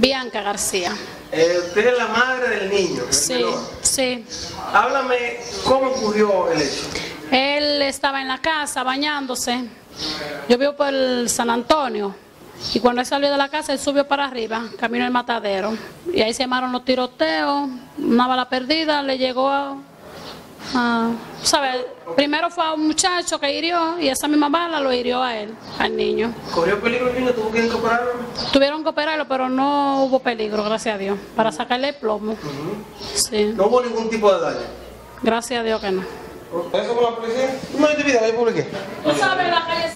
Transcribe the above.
Bianca García. Eh, usted es la madre del niño. del Sí, menor. sí. Háblame cómo ocurrió el hecho. Él estaba en la casa bañándose. Yo vivo por el San Antonio. Y cuando él salió de la casa, él subió para arriba, camino al matadero. Y ahí se llamaron los tiroteos, una bala perdida, le llegó a... a- ¿sabe? Primero fue a un muchacho que hirió y esa misma bala lo hirió a él, al niño. ¿Corrió peligro el niño? ¿Tuvo que? Tuvieron que operarlo, pero no hubo peligro, gracias a Dios, para sacarle el plomo. Sí, No hubo ningún tipo de daño. gracias a Dios que no. ¿Eso con la policía? ¿Tú me vida? ¿Yo publiqué? Tú sabes la calle